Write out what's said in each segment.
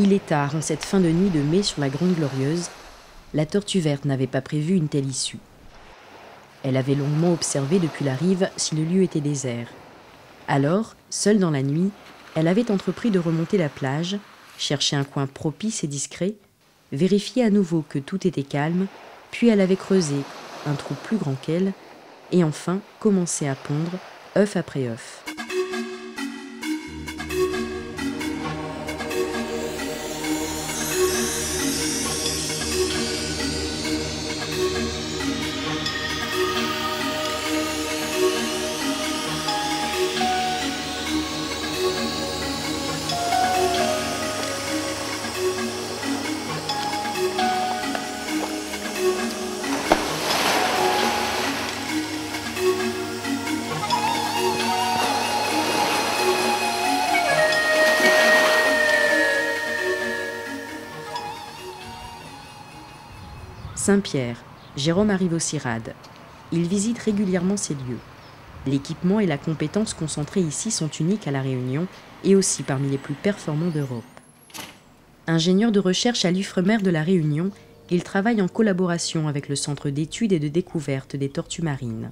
Il est tard en cette fin de nuit de mai sur la Grande Glorieuse. La tortue verte n'avait pas prévu une telle issue. Elle avait longuement observé depuis la rive si le lieu était désert. Alors, seule dans la nuit, elle avait entrepris de remonter la plage, chercher un coin propice et discret, vérifier à nouveau que tout était calme, puis elle avait creusé un trou plus grand qu'elle, et enfin commencé à pondre, œuf après œuf. Saint-Pierre, Jérôme arrive au CIRAD. Il visite régulièrement ces lieux. L'équipement et la compétence concentrés ici sont uniques à La Réunion et aussi parmi les plus performants d'Europe. Ingénieur de recherche à l'Ifremer de La Réunion, il travaille en collaboration avec le Centre d'études et de découverte des tortues marines.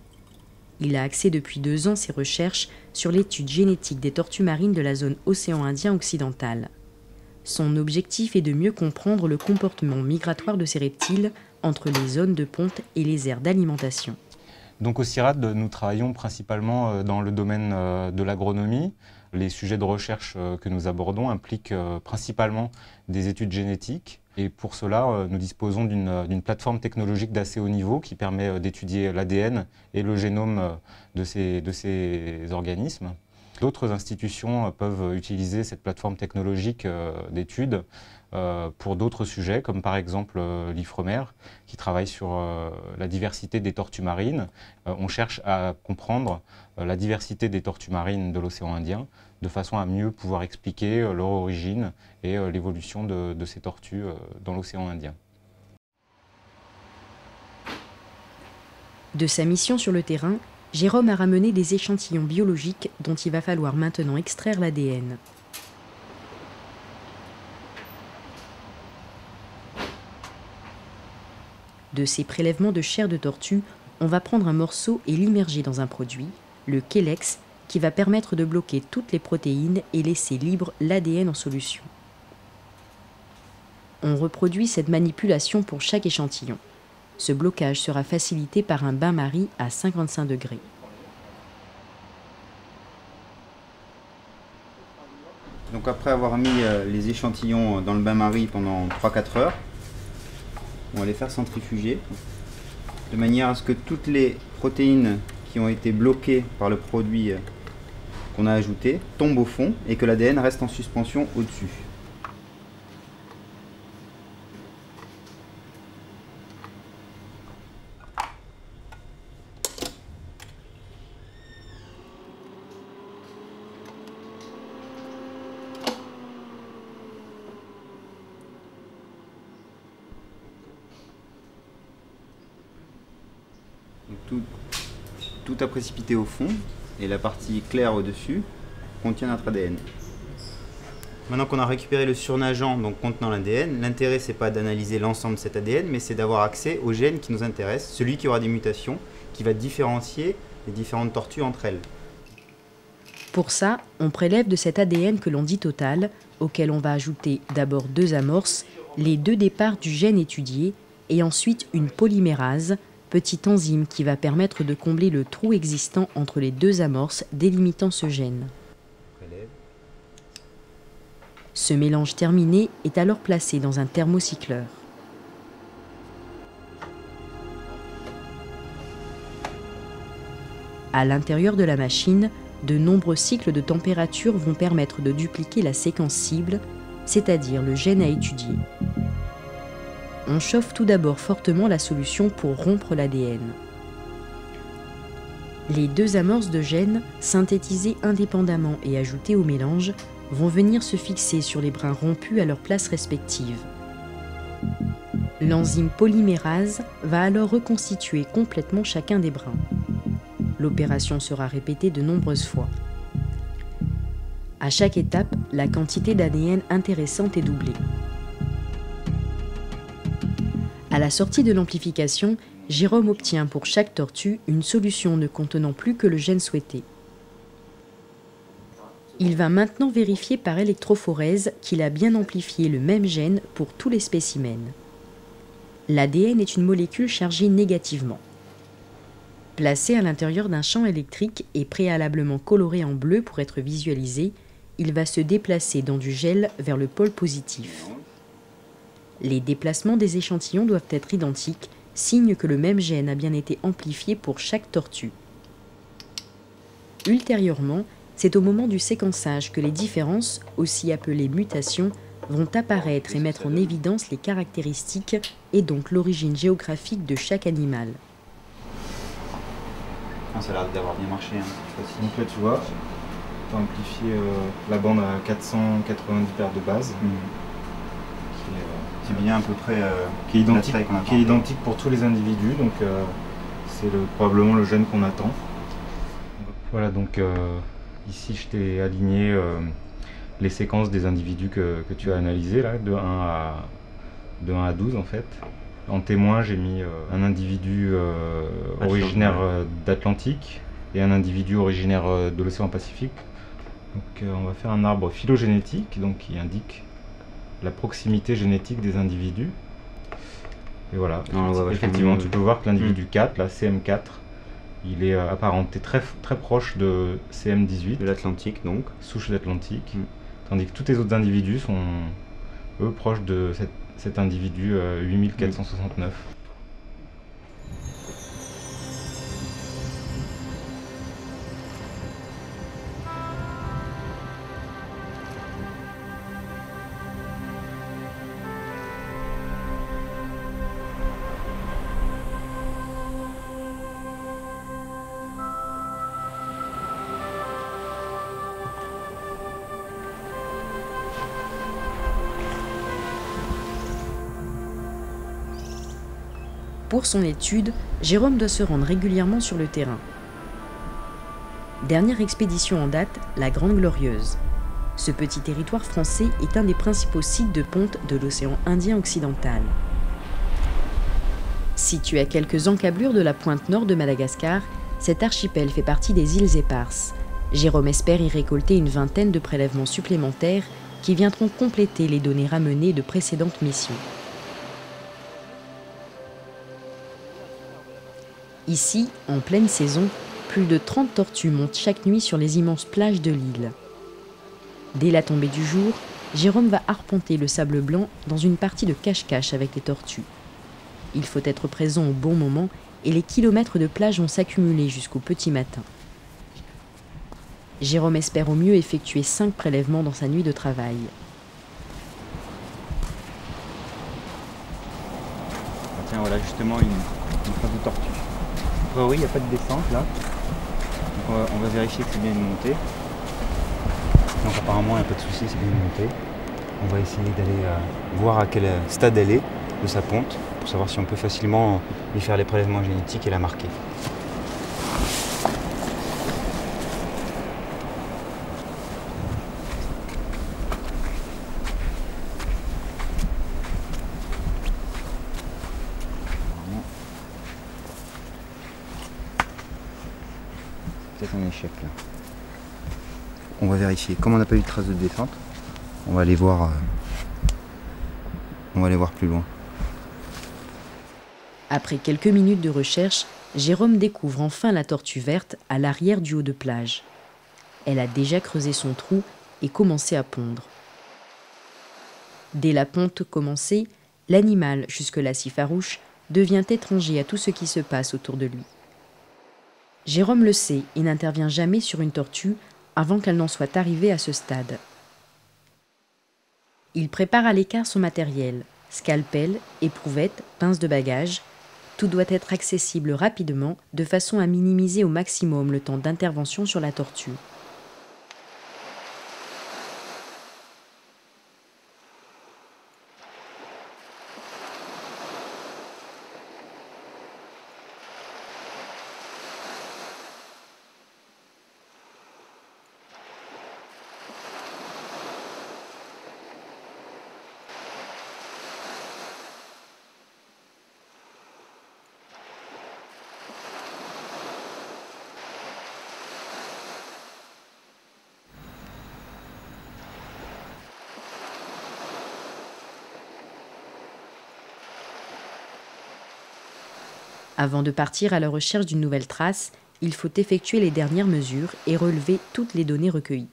Il a axé depuis deux ans ses recherches sur l'étude génétique des tortues marines de la zone océan Indien occidental. Son objectif est de mieux comprendre le comportement migratoire de ces reptiles entre les zones de ponte et les aires d'alimentation. Donc au CIRAD, nous travaillons principalement euh, dans le domaine euh, de l'agronomie. Les sujets de recherche euh, que nous abordons impliquent principalement des études génétiques. Et pour cela, nous disposons d'une plateforme technologique d'assez haut niveau qui permet d'étudier l'ADN et le génome de ces, de ces organismes. D'autres institutions peuvent utiliser cette plateforme technologique d'études pour d'autres sujets, comme par exemple euh, l'IFREMER, qui travaille sur euh, la diversité des tortues marines. on cherche à comprendre la diversité des tortues marines de l'océan Indien, de façon à mieux pouvoir expliquer leur origine et l'évolution de, ces tortues dans l'océan Indien. De sa mission sur le terrain, Jérôme a ramené des échantillons biologiques dont il va falloir maintenant extraire l'ADN. De ces prélèvements de chair de tortue, on va prendre un morceau et l'immerger dans un produit, le Kelex, qui va permettre de bloquer toutes les protéines et laisser libre l'ADN en solution. On reproduit cette manipulation pour chaque échantillon. Ce blocage sera facilité par un bain-marie à 55 degrés. Donc après avoir mis euh, les échantillons dans le bain-marie pendant 3-4 heures, on va les faire centrifuger de manière à ce que toutes les protéines qui ont été bloquées par le produit euh, qu'on a ajouté tombent au fond et que l'ADN reste en suspension au-dessus. Tout, tout a précipité au fond et la partie claire au-dessus contient notre ADN. Maintenant qu'on a récupéré le surnageant donc contenant l'ADN, l'intérêt c'est pas d'analyser l'ensemble de cet ADN, mais c'est d'avoir accès au gène qui nous intéresse, celui qui aura des mutations, qui va différencier les différentes tortues entre elles. Pour ça, on prélève de cet ADN que l'on dit total, auquel on va ajouter d'abord deux amorces, les deux départs du gène étudié, et ensuite une polymérase, petit enzyme qui va permettre de combler le trou existant entre les deux amorces délimitant ce gène. Ce mélange terminé est alors placé dans un thermocycleur. À l'intérieur de la machine, de nombreux cycles de température vont permettre de dupliquer la séquence cible, c'est-à-dire le gène à étudier on chauffe tout d'abord fortement la solution pour rompre l'ADN. Les deux amorces de gènes, synthétisées indépendamment et ajoutées au mélange, vont venir se fixer sur les brins rompus à leur place respective. L'enzyme polymérase va alors reconstituer complètement chacun des brins. L'opération sera répétée de nombreuses fois. À chaque étape, la quantité d'ADN intéressante est doublée. À la sortie de l'amplification, Jérôme obtient pour chaque tortue une solution ne contenant plus que le gène souhaité. Il va maintenant vérifier par électrophorèse qu'il a bien amplifié le même gène pour tous les spécimens. L'ADN est une molécule chargée négativement. Placé à l'intérieur d'un champ électrique et préalablement coloré en bleu pour être visualisé, il va se déplacer dans du gel vers le pôle positif. Les déplacements des échantillons doivent être identiques, signe que le même gène a bien été amplifié pour chaque tortue. Ultérieurement, c'est au moment du séquençage que les différences, aussi appelées mutations, vont apparaître et mettre en évidence les caractéristiques et donc l'origine géographique de chaque animal. Ah, ça a l'air d'avoir bien marché. Hein, Donc là, tu vois, tu as amplifié euh, la bande à 490 paires de base, Hmm. Qui est, euh, C'est bien à peu près. euh, qui est identique, la taille qu'on qui est attend. identique pour tous les individus, donc euh, c'est le- probablement le gène qu'on attend. Voilà, donc euh, ici je t'ai aligné euh, les séquences des individus que, que tu as analysés, là, de 1 à, de 1 à 12 en fait. En témoin, j'ai mis euh, un individu euh, originaire euh, d'Atlantique et un individu originaire euh, de l'océan Pacifique. Donc euh, on va faire un arbre phylogénétique, donc qui indique la proximité génétique des individus. Et voilà, vachement effectivement, tu peux voir que l'individu 4, là, CM4, il est euh, apparenté très, très proche de CM18, De l'Atlantique donc. souche d'Atlantique, Mm. tandis que tous les autres individus sont, eux, proches de cet, cet individu euh, 8469. Pour son étude, Jérôme doit se rendre régulièrement sur le terrain. Dernière expédition en date, la Grande Glorieuse. Ce petit territoire français est un des principaux sites de ponte de l'océan Indien occidental. Situé à quelques encablures de la pointe nord de Madagascar, cet archipel fait partie des îles éparses. Jérôme espère y récolter une vingtaine de prélèvements supplémentaires qui viendront compléter les données ramenées de précédentes missions. Ici, en pleine saison, plus de 30 tortues montent chaque nuit sur les immenses plages de l'île. Dès la tombée du jour, Jérôme va arpenter le sable blanc dans une partie de cache-cache avec les tortues. Il faut être présent au bon moment et les kilomètres de plage vont s'accumuler jusqu'au petit matin. Jérôme espère au mieux effectuer 5 prélèvements dans sa nuit de travail. Ah, tiens, voilà justement une, de tortue. Priori, il n'y a pas de descente là. Donc on va, on va vérifier que c'est bien une montée. Donc apparemment, il n'y a pas de souci, c'est bien une montée. On va essayer d'aller euh, voir à quel euh, stade elle est de sa ponte pour savoir si on peut facilement lui faire les prélèvements génétiques et la marquer. Peut-être un On va vérifier. Comme on n'a pas eu de trace de descente, on va aller voir. euh, On va aller voir plus loin. Après quelques minutes de recherche, Jérôme découvre enfin la tortue verte à l'arrière du haut de plage. Elle a déjà creusé son trou et commencé à pondre. Dès la ponte commencée, l'animal, jusque-là si farouche, devient étranger à tout ce qui se passe autour de lui. Jérôme le sait et n'intervient jamais sur une tortue avant qu'elle n'en soit arrivée à ce stade. Il prépare à l'écart son matériel, scalpel, éprouvette, pince de bagage. Tout doit être accessible rapidement de façon à minimiser au maximum le temps d'intervention sur la tortue. Avant de partir à la recherche d'une nouvelle trace, il faut effectuer les dernières mesures et relever toutes les données recueillies.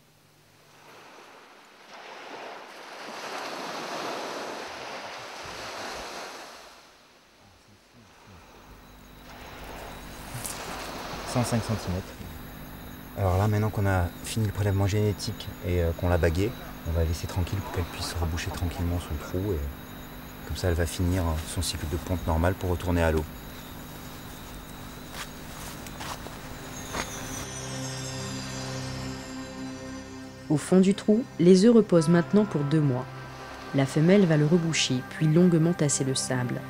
« 105 cm. Alors là, maintenant qu'on a fini le prélèvement génétique et euh, qu'on l'a bagué, on va laisser tranquille pour qu'elle puisse reboucher tranquillement son trou. Et comme ça, elle va finir son cycle de pompe normal pour retourner à l'eau. Au fond du trou, les œufs reposent maintenant pour deux mois. La femelle va le reboucher, puis longuement tasser le sable.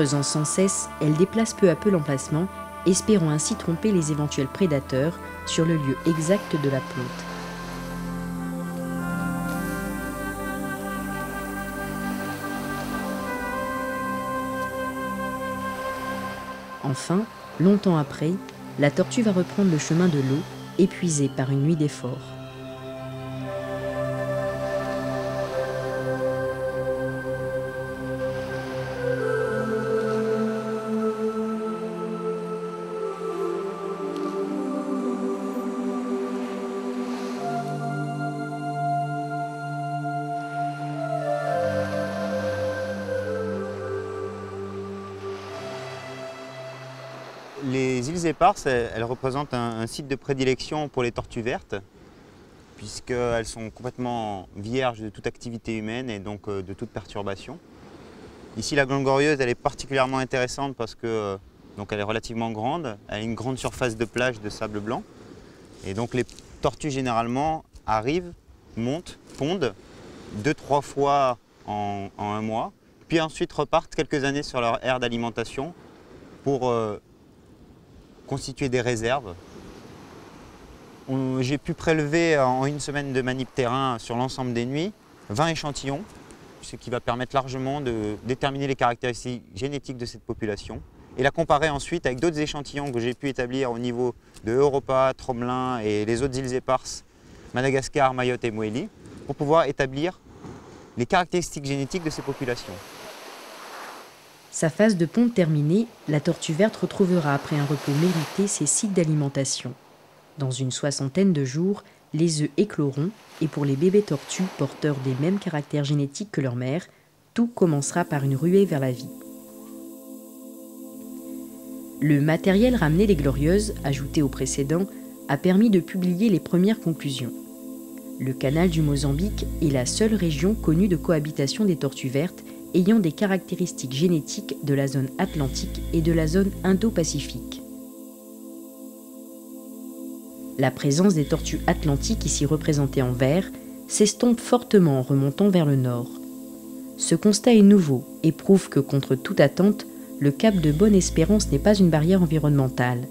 Creusant sans cesse, elle déplace peu à peu l'emplacement, espérant ainsi tromper les éventuels prédateurs sur le lieu exact de la ponte. Enfin, longtemps après, la tortue va reprendre le chemin de l'eau, épuisée par une nuit d'efforts. Éparses, elles, représentent un, site de prédilection pour les tortues vertes, puisqu'elles sont complètement vierges de toute activité humaine et donc euh, de toute perturbation. Ici, la glangorieuse, elle est particulièrement intéressante parce que euh, donc elle est relativement grande, elle a une grande surface de plage de sable blanc. Et donc les tortues, généralement, arrivent, montent, pondent deux, trois fois en, un mois, puis ensuite repartent quelques années sur leur aire d'alimentation pour euh, constituer des réserves. J'ai pu prélever en une semaine de manip terrain sur l'ensemble des nuits 20 échantillons, ce qui va permettre largement de déterminer les caractéristiques génétiques de cette population et la comparer ensuite avec d'autres échantillons que j'ai pu établir au niveau de Europa, Tromelin et les autres îles éparses, Madagascar, Mayotte et Moélie, pour pouvoir établir les caractéristiques génétiques de ces populations. Sa phase de ponte terminée, la tortue verte retrouvera après un repos mérité ses sites d'alimentation. Dans une soixantaine de jours, les œufs écloront et pour les bébés tortues porteurs des mêmes caractères génétiques que leur mère, tout commencera par une ruée vers la vie. Le matériel ramené des Glorieuses, ajouté au précédent, a permis de publier les premières conclusions. Le canal du Mozambique est la seule région connue de cohabitation des tortues vertes ayant des caractéristiques génétiques de la zone atlantique et de la zone indo-pacifique. La présence des tortues atlantiques ici représentées en vert s'estompe fortement en remontant vers le nord. Ce constat est nouveau et prouve que contre toute attente, le cap de Bonne-Espérance n'est pas une barrière environnementale.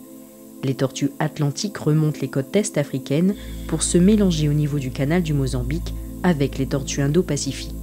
Les tortues atlantiques remontent les côtes est africaines pour se mélanger au niveau du canal du Mozambique avec les tortues indo-pacifiques.